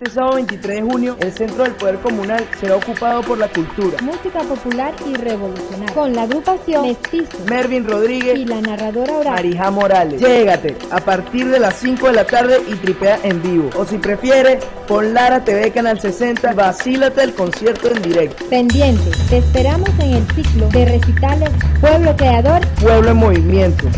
Este sábado 23 de junio, el Centro del Poder Comunal será ocupado por la cultura. Música popular y revolucionaria. Con la agrupación Mestizo. Mervin Rodríguez y la narradora oral. Marija Morales. Llégate a partir de las 5 de la tarde y tripea en vivo. O si prefieres, pon Lara TV Canal 60 vacílate el concierto en directo. Pendiente, te esperamos en el ciclo de recitales Pueblo Creador. Pueblo en Movimiento.